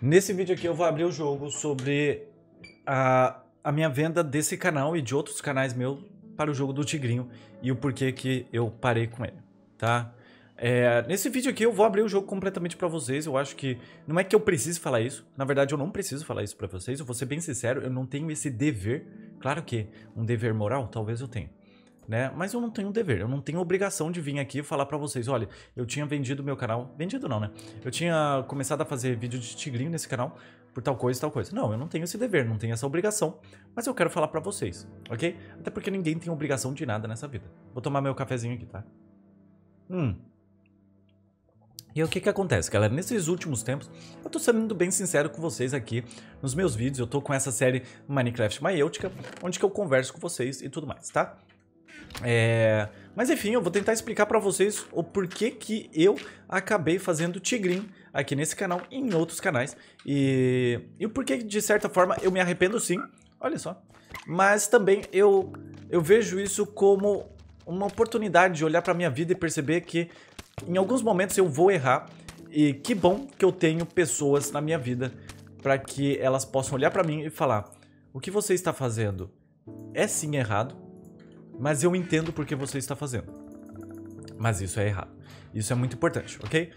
Nesse vídeo aqui eu vou abrir o jogo sobre a, a minha venda desse canal e de outros canais meus para o jogo do Tigrinho e o porquê que eu parei com ele, tá? É, nesse vídeo aqui eu vou abrir o jogo completamente para vocês, eu acho que não é que eu precise falar isso, na verdade eu não preciso falar isso para vocês, eu vou ser bem sincero, eu não tenho esse dever, claro que um dever moral talvez eu tenha, né? Mas eu não tenho dever, eu não tenho obrigação de vir aqui falar para vocês, olha, eu tinha vendido meu canal, vendido não, né? Eu tinha começado a fazer vídeo de tigrinho nesse canal por tal coisa tal coisa. Não, eu não tenho esse dever, não tenho essa obrigação, mas eu quero falar para vocês, ok? Até porque ninguém tem obrigação de nada nessa vida. Vou tomar meu cafezinho aqui, tá? Hum. E o que que acontece, galera? Nesses últimos tempos, eu tô sendo bem sincero com vocês aqui nos meus vídeos. Eu tô com essa série Minecraft Maiêutica, onde que eu converso com vocês e tudo mais, tá? É... Mas enfim, eu vou tentar explicar para vocês o porquê que eu acabei fazendo Tigrin aqui nesse canal e em outros canais. E, e o porquê, de certa forma, eu me arrependo sim, olha só. Mas também eu, eu vejo isso como uma oportunidade de olhar para minha vida e perceber que em alguns momentos eu vou errar. E que bom que eu tenho pessoas na minha vida para que elas possam olhar para mim e falar: o que você está fazendo é sim errado, mas eu entendo porque você está fazendo. Mas isso é errado. Isso é muito importante, ok?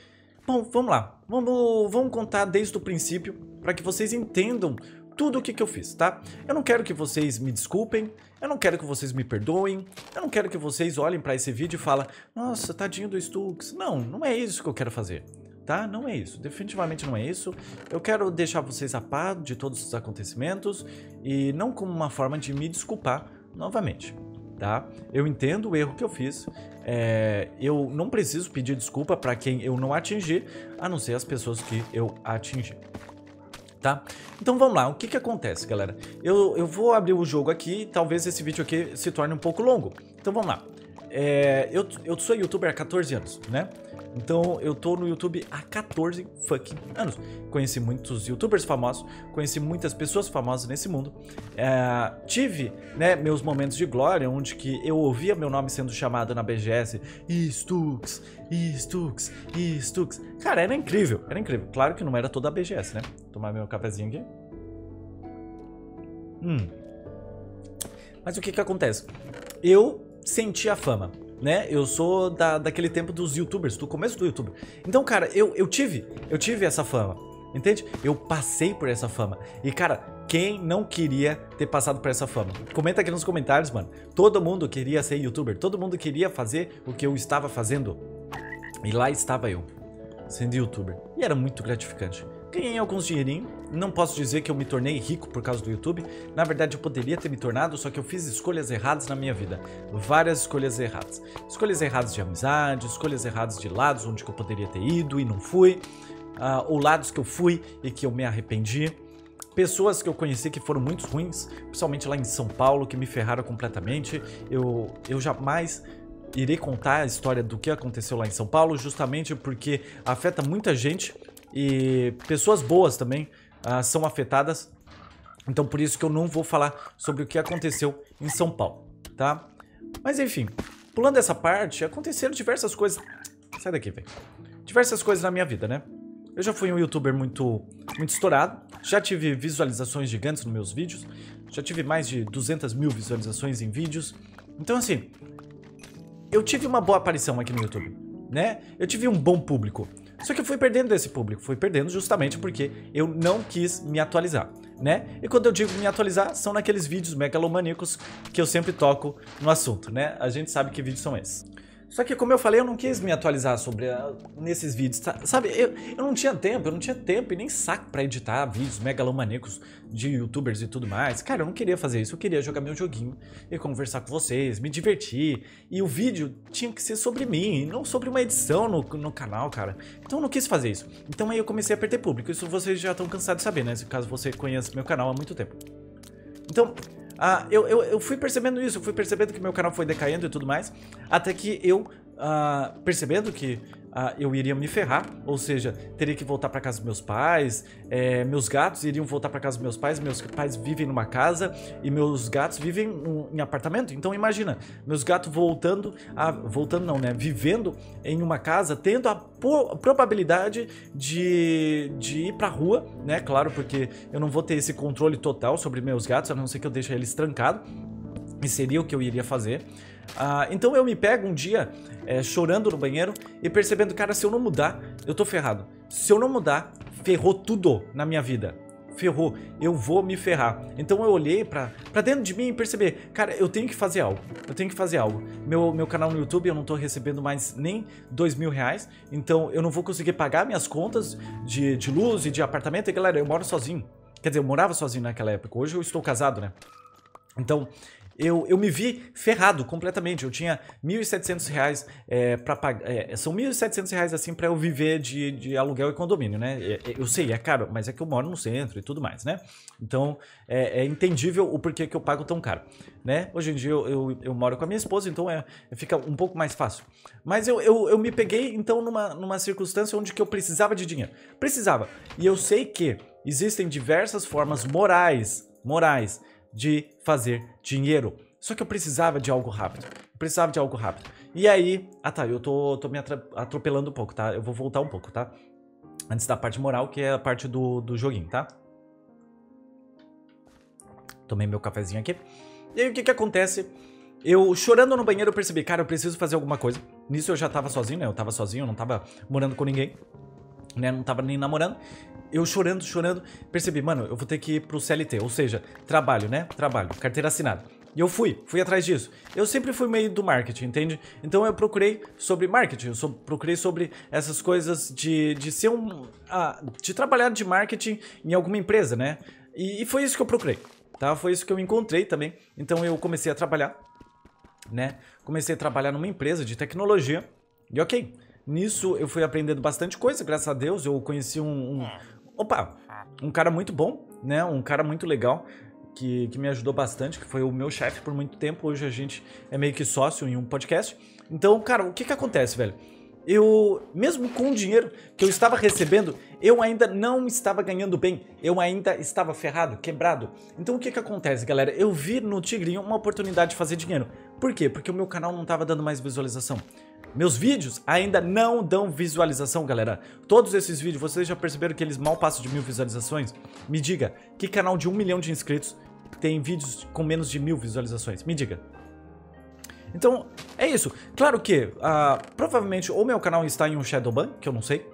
Bom, vamos lá. Vamos, vamos contar desde o princípio para que vocês entendam tudo o que, que eu fiz, tá? Eu não quero que vocês me desculpem, eu não quero que vocês me perdoem, eu não quero que vocês olhem para esse vídeo e falem, nossa, tadinho do Stux. Não, não é isso que eu quero fazer, tá? Não é isso, definitivamente não é isso. Eu quero deixar vocês a par de todos os acontecimentos e não como uma forma de me desculpar novamente tá? Eu entendo o erro que eu fiz. É, eu não preciso pedir desculpa para quem eu não atingi, a não ser as pessoas que eu atingi. Tá? Então vamos lá, o que que acontece, galera? Eu, eu vou abrir o jogo aqui, talvez esse vídeo aqui se torne um pouco longo. Então vamos lá. É, eu, eu sou youtuber há 14 anos, né? Então eu tô no YouTube há 14 fucking anos. Conheci muitos youtubers famosos, conheci muitas pessoas famosas nesse mundo. É, tive né, meus momentos de glória, onde que eu ouvia meu nome sendo chamado na BGS. Stux, Stux, Stux. Cara, era incrível, era incrível. Claro que não era toda a BGS, né? Vou tomar meu cafezinho aqui. Hum. Mas o que que acontece? Eu senti a fama né? Eu sou da, daquele tempo dos youtubers, do começo do YouTube. Então, cara, eu, eu tive, eu tive essa fama, entende? Eu passei por essa fama. E, cara, quem não queria ter passado por essa fama? Comenta aqui nos comentários, mano. Todo mundo queria ser youtuber, todo mundo queria fazer o que eu estava fazendo. E lá estava eu, sendo youtuber. E era muito gratificante. Ganhei alguns dinheirinhos. Não posso dizer que eu me tornei rico por causa do YouTube. Na verdade, eu poderia ter me tornado, só que eu fiz escolhas erradas na minha vida. Várias escolhas erradas. Escolhas erradas de amizade, escolhas erradas de lados onde eu poderia ter ido e não fui. Uh, ou lados que eu fui e que eu me arrependi. Pessoas que eu conheci que foram muito ruins, principalmente lá em São Paulo, que me ferraram completamente. Eu, eu jamais irei contar a história do que aconteceu lá em São Paulo, justamente porque afeta muita gente e pessoas boas também uh, são afetadas. Então por isso que eu não vou falar sobre o que aconteceu em São Paulo, tá? Mas enfim, pulando essa parte, aconteceram diversas coisas. Sai daqui, velho. Diversas coisas na minha vida, né? Eu já fui um youtuber muito, muito estourado, já tive visualizações gigantes nos meus vídeos, já tive mais de 200 mil visualizações em vídeos. Então, assim, eu tive uma boa aparição aqui no YouTube, né? Eu tive um bom público. Só que eu fui perdendo esse público, fui perdendo justamente porque eu não quis me atualizar, né? E quando eu digo me atualizar, são naqueles vídeos megalomaníacos que eu sempre toco no assunto, né? A gente sabe que vídeos são esses. Só que, como eu falei, eu não quis me atualizar sobre a, nesses vídeos, tá? sabe? Eu, eu não tinha tempo, eu não tinha tempo e nem saco para editar vídeos megalomaníacos de youtubers e tudo mais. Cara, eu não queria fazer isso, eu queria jogar meu joguinho e conversar com vocês, me divertir. E o vídeo tinha que ser sobre mim, não sobre uma edição no, no canal, cara. Então eu não quis fazer isso. Então aí eu comecei a perder público. Isso vocês já estão cansados de saber, né? Caso você conheça meu canal há muito tempo. Então, ah, eu, eu, eu, fui percebendo isso, eu fui percebendo que meu canal foi decaindo e tudo mais, até que eu, ah, percebendo que ah, eu iria me ferrar, ou seja, teria que voltar para casa dos meus pais, é, meus gatos iriam voltar para casa dos meus pais, meus pais vivem numa casa e meus gatos vivem em apartamento. Então imagina, meus gatos voltando, a, voltando não, né, vivendo em uma casa, tendo a probabilidade de, de ir pra rua, né, claro, porque eu não vou ter esse controle total sobre meus gatos, a não ser que eu deixe eles trancados, e seria o que eu iria fazer. Ah, então eu me pego um dia é, chorando no banheiro e percebendo, cara, se eu não mudar, eu tô ferrado. Se eu não mudar, ferrou tudo na minha vida. Ferrou, eu vou me ferrar. Então eu olhei pra, pra dentro de mim e percebi, cara, eu tenho que fazer algo. Eu tenho que fazer algo. Meu, meu canal no YouTube eu não tô recebendo mais nem dois mil reais, então eu não vou conseguir pagar minhas contas de, de luz e de apartamento. E galera, eu moro sozinho. Quer dizer, eu morava sozinho naquela época. Hoje eu estou casado, né? Então, eu, eu me vi ferrado completamente. Eu tinha R$ 1.700 é, para pagar. É, são R$ 1.700 assim para eu viver de, de aluguel e condomínio, né? Eu sei, é caro, mas é que eu moro no centro e tudo mais, né? Então é, é entendível o porquê que eu pago tão caro, né? Hoje em dia eu, eu, eu moro com a minha esposa, então é, fica um pouco mais fácil. Mas eu, eu, eu me peguei então numa, numa circunstância onde que eu precisava de dinheiro. Precisava. E eu sei que existem diversas formas morais, morais de fazer dinheiro. Só que eu precisava de algo rápido. Eu precisava de algo rápido. E aí. Ah tá, eu tô, tô me atropelando um pouco, tá? Eu vou voltar um pouco, tá? Antes da parte moral, que é a parte do, do joguinho, tá? Tomei meu cafezinho aqui. E aí o que que acontece? Eu, chorando no banheiro, eu percebi, cara, eu preciso fazer alguma coisa. Nisso eu já tava sozinho, né? Eu tava sozinho, eu não tava morando com ninguém. Né? Não tava nem namorando eu chorando, chorando, percebi, mano, eu vou ter que ir pro CLT, ou seja, trabalho, né? Trabalho, carteira assinada. E eu fui, fui atrás disso. Eu sempre fui meio do marketing, entende? Então eu procurei sobre marketing, eu so, procurei sobre essas coisas de, de ser um. Ah, de trabalhar de marketing em alguma empresa, né? E, e foi isso que eu procurei, tá? Foi isso que eu encontrei também. Então eu comecei a trabalhar, né? Comecei a trabalhar numa empresa de tecnologia. E ok, nisso eu fui aprendendo bastante coisa, graças a Deus. Eu conheci um, um opa, um cara muito bom, né? Um cara muito legal. Que, que me ajudou bastante, que foi o meu chefe por muito tempo. Hoje a gente é meio que sócio em um podcast. Então, cara, o que que acontece, velho? eu, mesmo com o dinheiro que eu estava recebendo, eu ainda não estava ganhando bem, eu ainda estava ferrado, quebrado. Então o que que acontece, galera? Eu vi no Tigrinho uma oportunidade de fazer dinheiro. Por quê? Porque o meu canal não estava dando mais visualização. Meus vídeos ainda não dão visualização, galera. Todos esses vídeos, vocês já perceberam que eles mal passam de mil visualizações? Me diga, que canal de um milhão de inscritos tem vídeos com menos de mil visualizações? Me diga. Então, é isso. Claro que, uh, provavelmente, ou meu canal está em um Shadowban, que eu não sei,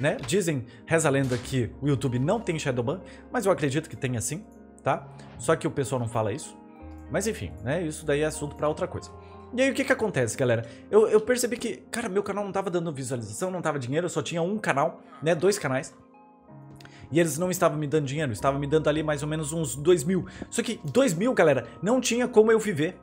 né? Dizem, reza a lenda que o YouTube não tem Shadowban, mas eu acredito que tenha sim, tá? Só que o pessoal não fala isso. Mas enfim, né? Isso daí é assunto para outra coisa. E aí o que que acontece, galera? Eu, eu percebi que, cara, meu canal não tava dando visualização, não tava dinheiro, eu só tinha um canal, né? Dois canais. E eles não estavam me dando dinheiro, estavam me dando ali mais ou menos uns dois mil. Só que dois mil, galera, não tinha como eu viver.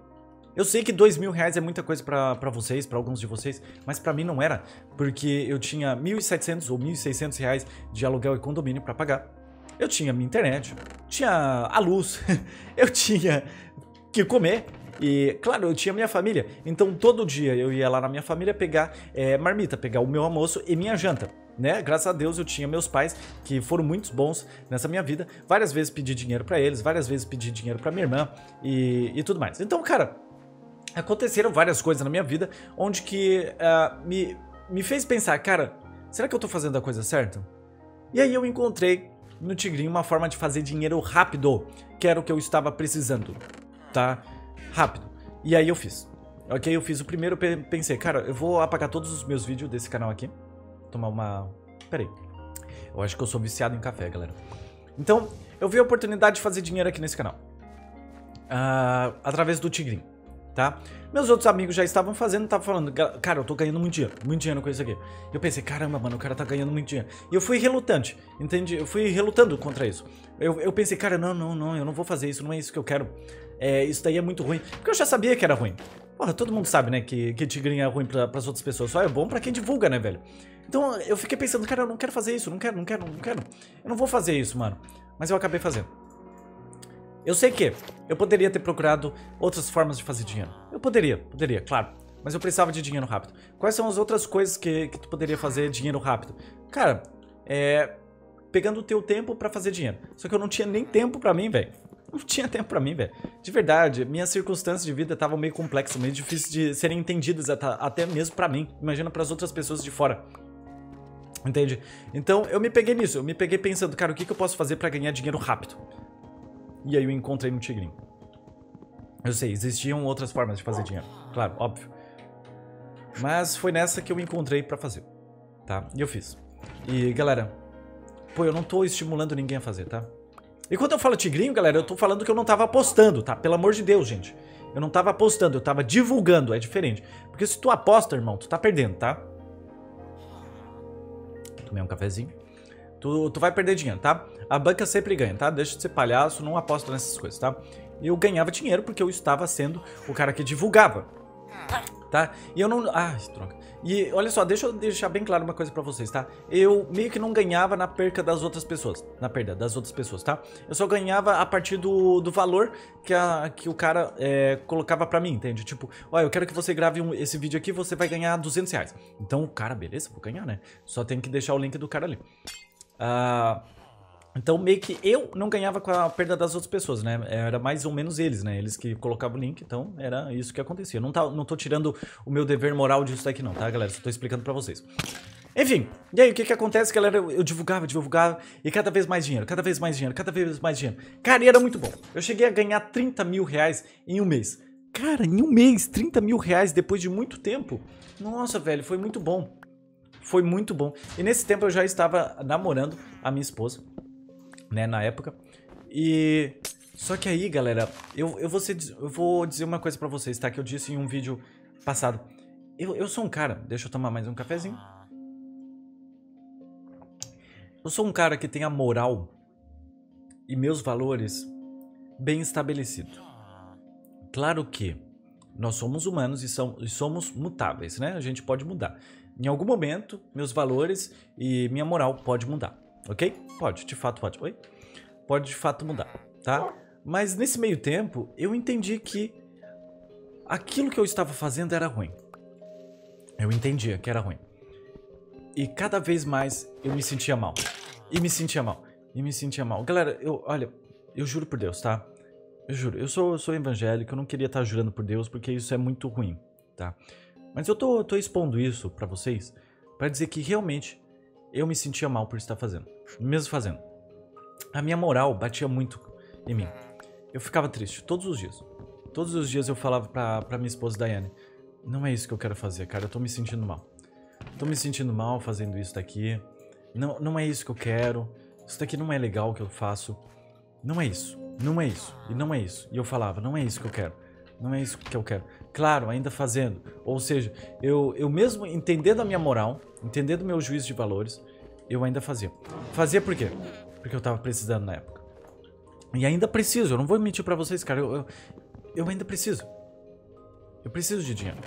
Eu sei que dois mil reais é muita coisa para vocês, para alguns de vocês, mas para mim não era, porque eu tinha 1.700 ou 1.600 reais de aluguel e condomínio para pagar. Eu tinha minha internet, tinha a luz, eu tinha que comer, e, claro, eu tinha minha família. Então, todo dia eu ia lá na minha família pegar é, marmita, pegar o meu almoço e minha janta. Né? Graças a Deus eu tinha meus pais que foram muito bons nessa minha vida. Várias vezes pedi dinheiro para eles, várias vezes pedi dinheiro para minha irmã e, e, tudo mais. Então, cara, aconteceram várias coisas na minha vida onde que uh, me, me fez pensar, cara, será que eu tô fazendo a coisa certa? E aí eu encontrei no Tigrinho uma forma de fazer dinheiro rápido, que era o que eu estava precisando, tá? Rápido. E aí eu fiz. Ok, eu fiz o primeiro, pensei, cara, eu vou apagar todos os meus vídeos desse canal aqui. Tomar uma... Peraí. Eu acho que eu sou viciado em café, galera. Então, eu vi a oportunidade de fazer dinheiro aqui nesse canal. Uh, através do Tigrinho, tá? Meus outros amigos já estavam fazendo, estavam falando, cara, eu tô ganhando muito dinheiro, muito dinheiro com isso aqui. Eu pensei, caramba, mano, o cara tá ganhando muito dinheiro. E eu fui relutante, entende? Eu fui relutando contra isso. Eu, eu pensei, cara, não, não, não, eu não vou fazer isso, não é isso que eu quero é, isso daí é muito ruim. Porque eu já sabia que era ruim. Porra, todo mundo sabe, né, que, que tigrinho é ruim pra, pras outras pessoas. Só é bom pra quem divulga, né, velho? Então eu fiquei pensando, cara, eu não quero fazer isso, não quero, não quero, não quero. Eu não vou fazer isso, mano. Mas eu acabei fazendo. Eu sei que eu poderia ter procurado outras formas de fazer dinheiro. Eu poderia, poderia, claro. mas eu precisava de dinheiro rápido. Quais são as outras coisas que, que tu poderia fazer dinheiro rápido? Cara, é. Pegando o teu tempo para fazer dinheiro. Só que eu não tinha nem tempo para mim, velho. Não tinha tempo para mim, velho. De verdade, minhas circunstâncias de vida estavam meio complexas, meio difíceis de serem entendidas até mesmo para mim. Imagina para as outras pessoas de fora. Entende? Então eu me peguei nisso, eu me peguei pensando, cara, o que, que eu posso fazer para ganhar dinheiro rápido? E aí eu encontrei no Tigrinho. Eu sei, existiam outras formas de fazer dinheiro, claro, óbvio. Mas foi nessa que eu encontrei para fazer, tá? E eu fiz. E galera, pô, eu não tô estimulando ninguém a fazer, tá? E quando eu falo tigrinho, galera, eu tô falando que eu não tava apostando, tá? Pelo amor de Deus, gente. Eu não tava apostando, eu tava divulgando, é diferente. Porque se tu aposta, irmão, tu tá perdendo, tá? Tomei um cafezinho. Tu, tu vai perder dinheiro, tá? A banca sempre ganha, tá? Deixa de ser palhaço, não aposta nessas coisas, tá? Eu ganhava dinheiro porque eu estava sendo o cara que divulgava tá? E eu não... Ah, droga. E olha só, deixa eu deixar bem claro uma coisa pra vocês, tá? Eu meio que não ganhava na perca das outras pessoas. Na perda das outras pessoas, tá? Eu só ganhava a partir do, do valor que, a, que o cara é, colocava pra mim, entende? Tipo, olha, eu quero que você grave um, esse vídeo aqui, você vai ganhar 200 reais. Então, o cara, beleza, vou ganhar, né? Só tem que deixar o link do cara ali. Ah... Uh... Então, meio que eu não ganhava com a perda das outras pessoas, né? Era mais ou menos eles, né? Eles que colocavam o link, então era isso que acontecia. Não, tá, não tô tirando o meu dever moral disso daqui não, tá, galera? Só tô explicando pra vocês. Enfim, e aí o que que acontece, galera? Eu, eu divulgava, divulgava, e cada vez mais dinheiro, cada vez mais dinheiro, cada vez mais dinheiro. Cara, e era muito bom. Eu cheguei a ganhar 30 mil reais em um mês. Cara, em um mês, 30 mil reais depois de muito tempo. Nossa, velho, foi muito bom. Foi muito bom. E nesse tempo eu já estava namorando a minha esposa né, na época. E só que aí, galera, eu, eu, vou, ser, eu vou dizer uma coisa para vocês, tá? Que eu disse em um vídeo passado. Eu, eu sou um cara, deixa eu tomar mais um cafezinho. Eu sou um cara que tem a moral e meus valores bem estabelecidos. Claro que nós somos humanos e, são, e somos mutáveis, né? A gente pode mudar. Em algum momento, meus valores e minha moral pode mudar. Ok? Pode, de fato pode. Oi? Pode de fato mudar, tá? Mas nesse meio tempo, eu entendi que aquilo que eu estava fazendo era ruim. Eu entendia que era ruim. E cada vez mais eu me sentia mal. E me sentia mal. E me sentia mal. Galera, eu, olha, eu juro por Deus, tá? Eu juro, eu sou, eu sou evangélico, eu não queria estar jurando por Deus porque isso é muito ruim, tá? Mas eu tô, tô expondo isso para vocês para dizer que realmente eu me sentia mal por estar fazendo. Mesmo fazendo. A minha moral batia muito em mim. Eu ficava triste todos os dias. Todos os dias eu falava pra, pra minha esposa Daiane: Não é isso que eu quero fazer, cara. Eu tô me sentindo mal. Tô me sentindo mal fazendo isso daqui. Não, não é isso que eu quero. Isso daqui não é legal que eu faço. Não é isso. Não é isso. E não é isso. E eu falava: Não é isso que eu quero. Não é isso que eu quero. Claro, ainda fazendo. Ou seja, eu, eu mesmo entendendo a minha moral, entendendo o meu juízo de valores, eu ainda fazia. Fazia por quê? Porque eu tava precisando na época. E ainda preciso, eu não vou mentir pra vocês, cara. Eu, eu, eu ainda preciso. Eu preciso de dinheiro.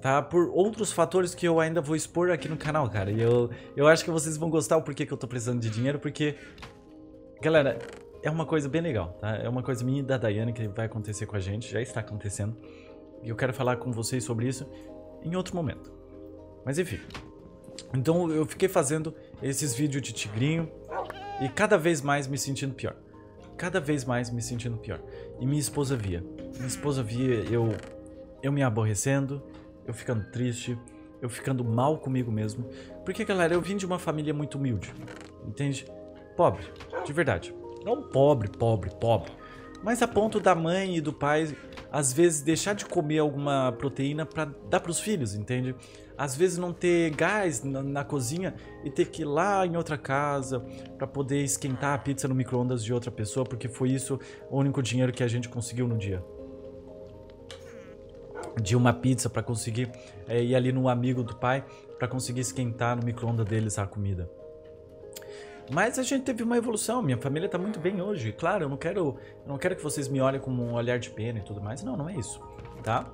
Tá? Por outros fatores que eu ainda vou expor aqui no canal, cara. E eu, eu acho que vocês vão gostar o porquê que eu tô precisando de dinheiro, porque... Galera, é uma coisa bem legal, tá? É uma coisa minha e da Daiane que vai acontecer com a gente, já está acontecendo. E eu quero falar com vocês sobre isso em outro momento. Mas enfim. Então eu fiquei fazendo esses vídeos de tigrinho e cada vez mais me sentindo pior. Cada vez mais me sentindo pior. E minha esposa via. Minha esposa via eu eu me aborrecendo, eu ficando triste, eu ficando mal comigo mesmo. Porque, galera, eu vim de uma família muito humilde. Entende? Pobre, de verdade. Não pobre, pobre, pobre. Mas a ponto da mãe e do pai, às vezes, deixar de comer alguma proteína para dar para os filhos, entende? às vezes não ter gás na, na, cozinha e ter que ir lá em outra casa para poder esquentar a pizza no micro-ondas de outra pessoa, porque foi isso o único dinheiro que a gente conseguiu no dia. De uma pizza para conseguir é, ir ali no amigo do pai para conseguir esquentar no micro-ondas deles a comida. Mas a gente teve uma evolução, minha família tá muito bem hoje. Claro, eu não quero, eu não quero que vocês me olhem com um olhar de pena e tudo mais. Não, não é isso, tá?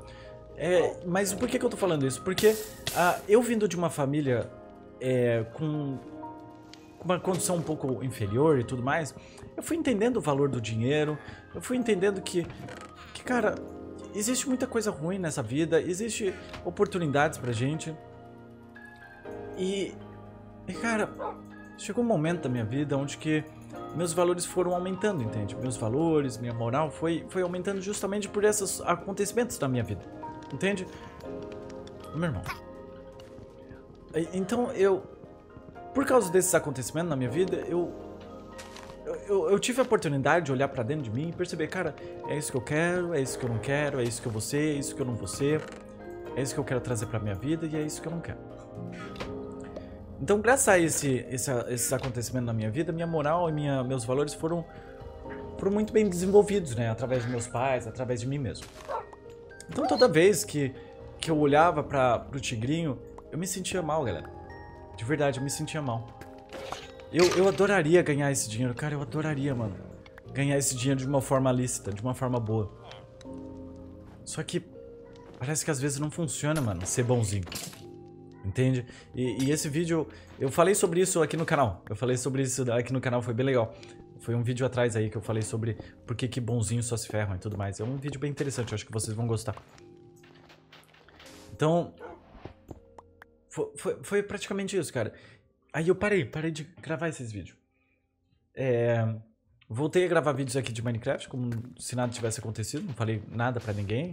É, mas por que, que eu tô falando isso? Porque ah, eu vindo de uma família é, com uma condição um pouco inferior e tudo mais, eu fui entendendo o valor do dinheiro, eu fui entendendo que, que cara, existe muita coisa ruim nessa vida, existe oportunidades pra gente. E, e cara, chegou um momento da minha vida onde que meus valores foram aumentando, entende? Meus valores, minha moral foi, foi aumentando justamente por esses acontecimentos da minha vida, entende? Meu irmão. Então eu, por causa desses acontecimentos na minha vida, eu eu, eu, tive a oportunidade de olhar para dentro de mim e perceber, cara, é isso que eu quero, é isso que eu não quero, é isso que eu vou ser, é isso que eu não vou ser, é isso que eu quero trazer para minha vida e é isso que eu não quero. Então, graças a esse, esse, esses acontecimentos na minha vida, minha moral e minha, meus valores foram, foram muito bem desenvolvidos, né? Através de meus pais, através de mim mesmo. Então, toda vez que, que eu olhava para o tigrinho, eu me sentia mal, galera. De verdade, eu me sentia mal. Eu, eu adoraria ganhar esse dinheiro, cara, eu adoraria, mano. Ganhar esse dinheiro de uma forma lícita, de uma forma boa. Só que parece que às vezes não funciona, mano, ser bonzinho. Entende? E, e, esse vídeo, eu falei sobre isso aqui no canal. Eu falei sobre isso aqui no canal, foi bem legal. Foi um vídeo atrás aí que eu falei sobre por que, que bonzinhos só se ferram e tudo mais. É um vídeo bem interessante, eu acho que vocês vão gostar. Então, foi, foi, foi praticamente isso, cara. Aí eu parei, parei de gravar esses vídeos. É, voltei a gravar vídeos aqui de Minecraft, como se nada tivesse acontecido, não falei nada pra ninguém.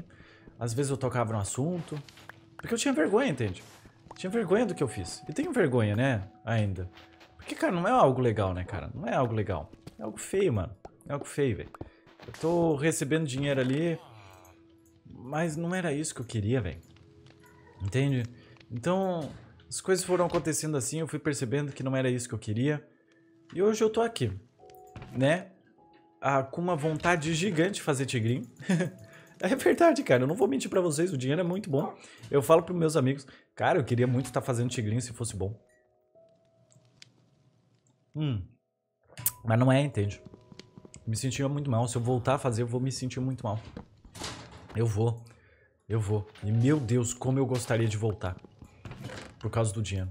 Às vezes eu tocava no assunto, porque eu tinha vergonha, entende? Tinha vergonha do que eu fiz. E tenho vergonha, né? Ainda. Porque, cara, não é algo legal, né, cara? Não é algo legal. É algo feio, mano. É algo feio, velho. Eu tô recebendo dinheiro ali, mas não era isso que eu queria, velho. Entende? Então, as coisas foram acontecendo assim, eu fui percebendo que não era isso que eu queria. E hoje eu tô aqui, né? Ah, com uma vontade gigante de fazer tigrinho. É verdade, cara. Eu não vou mentir para vocês. O dinheiro é muito bom. Eu falo pros meus amigos, cara, eu queria muito estar tá fazendo tigrinho se fosse bom. Hum. Mas não é, entende? Me sentia muito mal. Se eu voltar a fazer, eu vou me sentir muito mal. Eu vou. Eu vou. E meu Deus, como eu gostaria de voltar. Por causa do dinheiro.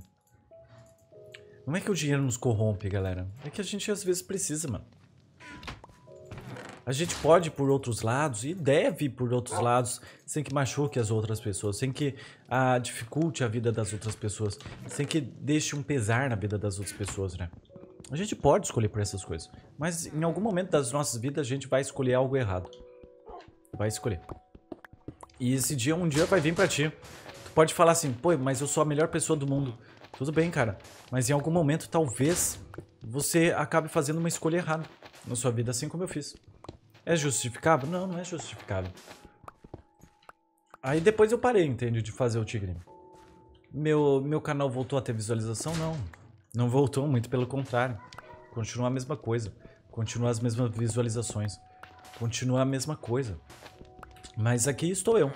Não é que o dinheiro nos corrompe, galera. É que a gente às vezes precisa, mano. A gente pode ir por outros lados e deve ir por outros lados sem que machuque as outras pessoas, sem que ah, dificulte a vida das outras pessoas, sem que deixe um pesar na vida das outras pessoas, né? A gente pode escolher por essas coisas, mas em algum momento das nossas vidas a gente vai escolher algo errado. Vai escolher. E esse dia, um dia vai vir pra ti. Tu pode falar assim, pô, mas eu sou a melhor pessoa do mundo. Tudo bem, cara. Mas em algum momento, talvez, você acabe fazendo uma escolha errada na sua vida, assim como eu fiz. É justificável? Não, não é justificável. Aí depois eu parei, entende, de fazer o tigre. Meu, meu canal voltou a ter visualização? Não. Não voltou, muito pelo contrário. Continua a mesma coisa. Continua as mesmas visualizações. Continua a mesma coisa. Mas aqui estou eu.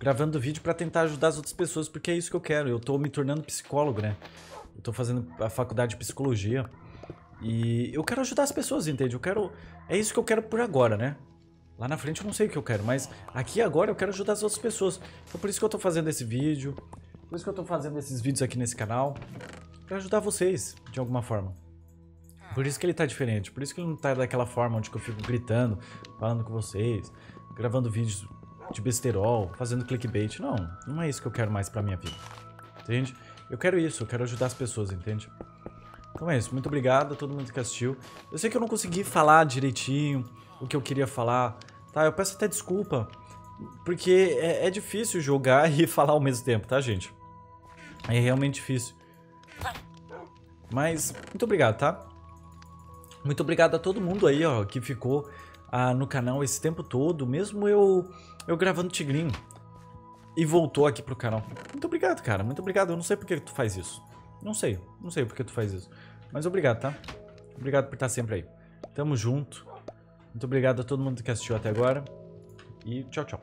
Gravando vídeo para tentar ajudar as outras pessoas, porque é isso que eu quero. Eu tô me tornando psicólogo, né? Eu tô fazendo a faculdade de psicologia. E eu quero ajudar as pessoas, entende? Eu quero. É isso que eu quero por agora, né? Lá na frente eu não sei o que eu quero, mas aqui agora eu quero ajudar as outras pessoas. Então por isso que eu tô fazendo esse vídeo. Por isso que eu tô fazendo esses vídeos aqui nesse canal. Pra ajudar vocês, de alguma forma. Por isso que ele tá diferente. Por isso que ele não tá daquela forma onde eu fico gritando, falando com vocês, gravando vídeos de besterol, fazendo clickbait. Não, não é isso que eu quero mais pra minha vida. Entende? Eu quero isso, eu quero ajudar as pessoas, entende? Então é isso, muito obrigado a todo mundo que assistiu. Eu sei que eu não consegui falar direitinho o que eu queria falar, tá? Eu peço até desculpa, porque é, é difícil jogar e falar ao mesmo tempo, tá, gente? É realmente difícil. Mas, muito obrigado, tá? Muito obrigado a todo mundo aí, ó, que ficou ah, no canal esse tempo todo, mesmo eu, eu gravando Tigrinho. E voltou aqui pro canal. Muito obrigado, cara. Muito obrigado. Eu não sei por que tu faz isso. Não sei, não sei porque tu faz isso. Mas obrigado, tá? Obrigado por estar sempre aí. Tamo junto. Muito obrigado a todo mundo que assistiu até agora. E tchau, tchau.